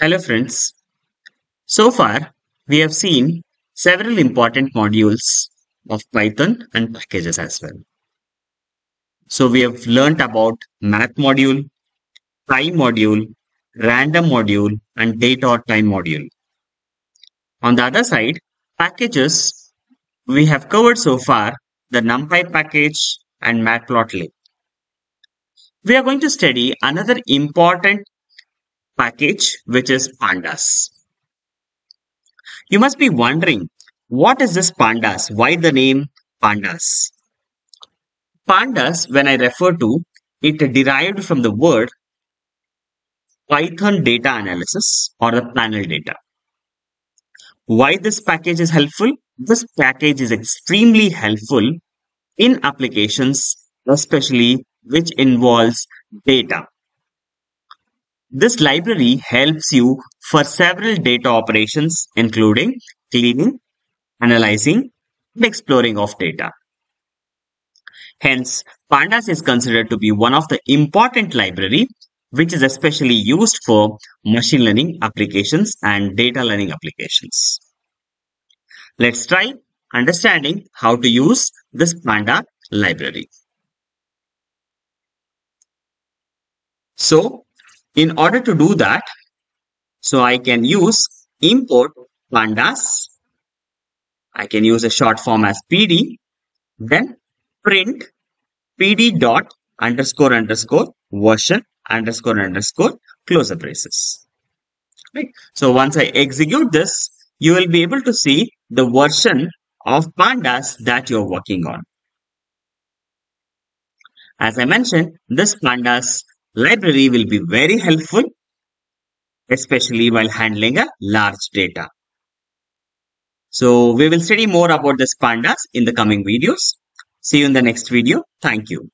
Hello friends. So far, we have seen several important modules of Python and packages as well. So we have learnt about math module, time module, random module, and date or time module. On the other side, packages, we have covered so far the NumPy package and Matplotlib. We are going to study another important package which is pandas. You must be wondering what is this pandas? Why the name pandas? Pandas, when I refer to, it derived from the word Python data analysis or the panel data. Why this package is helpful? This package is extremely helpful in applications, especially which involves data. This library helps you for several data operations, including cleaning, analyzing, and exploring of data. Hence, Pandas is considered to be one of the important library which is especially used for machine learning applications and data learning applications. Let's try understanding how to use this Panda library. So, in order to do that, so I can use import pandas. I can use a short form as pd, then print pd dot underscore underscore version underscore underscore close braces. Right. So once I execute this, you will be able to see the version of pandas that you're working on. As I mentioned, this pandas library will be very helpful, especially while handling a large data. So we will study more about this pandas in the coming videos. See you in the next video. Thank you.